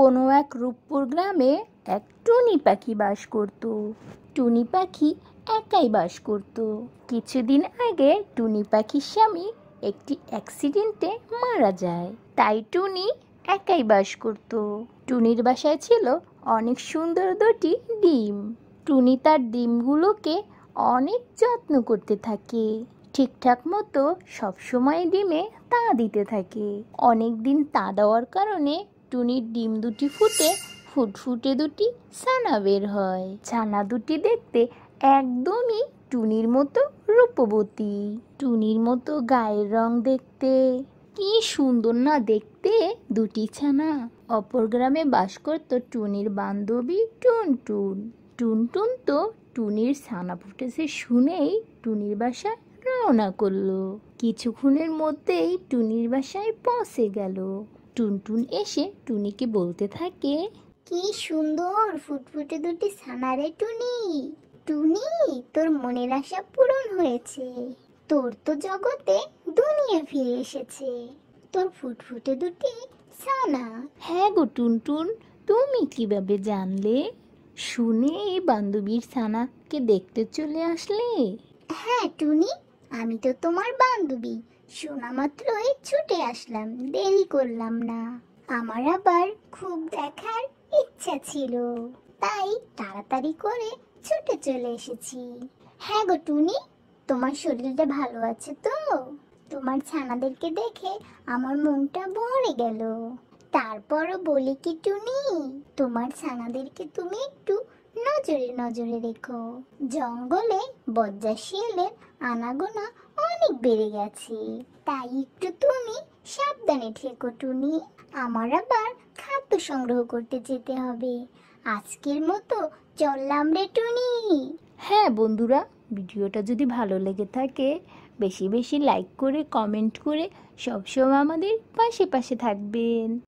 কোনো এক রূপপুর গ্রামে এক টুনি পাখি বাস করত। টুনি পাখি একাই বাস করত। কিছুদিন আগে টুনি পাখির স্বামী একটি অ্যাক্সিডেন্টে মারা যায়। তাই টুনি একাই বাস করত। টুনির বাসায় ছিল অনেক সুন্দর দুটি ডিম। টুনি তার ডিমগুলোকে অনেক যত্ন করতে থাকে। ঠিকঠাক মতো সবসময় ডিমে তা দিতে থাকে। অনেক দিন তা দেওয়ার কারণে টুনির ডিম দুটি ফুটে ফুটফুটে দুটি ছানা বের হয়। ছানা দুটি দেখতে একদমই টুনির মতো রূপবতী। টুনির মতো গায়ের রং দেখতে। কি সুন্দর না দেখতে দুটি ছানা। অপর গ্রামে বাস করত টুনির বান্ধবী টুনটুন। টুনটুন তো টুনির ছানা ফুটেছে শুনেই টুনির বাসায় রওনা করল। কিছুক্ষণের মধ্যেই টুনির বাসায় পৌঁছে গেল। টুনটুন এসে টুনিকে বলতে থাকে কি সুন্দর ফুটফুটে দুটি সানারে টুনি। টুনি তোর মনের আশা পূরণ হয়েছে। তোর তো জগতে দুনিয়া ফিরে এসেছে। তোর ফুটফুটে দুটি সানা হ্যাঁ গো টুনটুন তুমি কীভাবে জানলে? শুনে এই বান্ধবীর সানাকে দেখতে চলে আসলে? হ্যাঁ টুনি আমি তো তোমার বান্ধবী। শোনা মাত্রই ছুটে আসলাম, দেরি করলাম না। আমার আবার খুব দেখার ইচ্ছা ছিল, তাই তাড়াতাড়ি করে ছুটে চলে এসেছি। হ্যাঁ গো টুনি, তোমার শরীরটা ভালো আছে তো? তোমার ছানাদেরকে দেখে আমার মনটা ভরে গেল। তারপরও বলি কি টুনি, তোমার ছানাদেরকে তুমি একটু নজরে নজরে রেখো। জঙ্গলে বজ্জা শিয়ালের আনাগোনা অনেক বেড়ে গেছে। তাই একটু তুমি সাবধানে ঠেকো টুনি। আমার আবার খাদ্য সংগ্রহ করতে যেতে হবে। আজকের মতো চললাম রে, টুনি। হ্যাঁ বন্ধুরা, ভিডিওটা যদি ভালো লেগে থাকে, বেশি বেশি লাইক করে কমেন্ট করে সবসময় আমাদের পাশে পাশে থাকবেন।